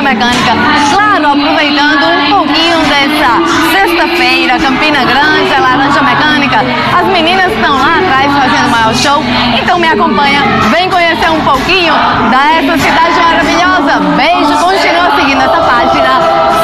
Cerveja Mecânica, claro, aproveitando um pouquinho dessa sexta-feira, Campina Grande, Laranja Mecânica. As meninas estão lá atrás fazendo o maior show, então me acompanha, vem conhecer um pouquinho dessa cidade maravilhosa. Beijo, continua seguindo essa página.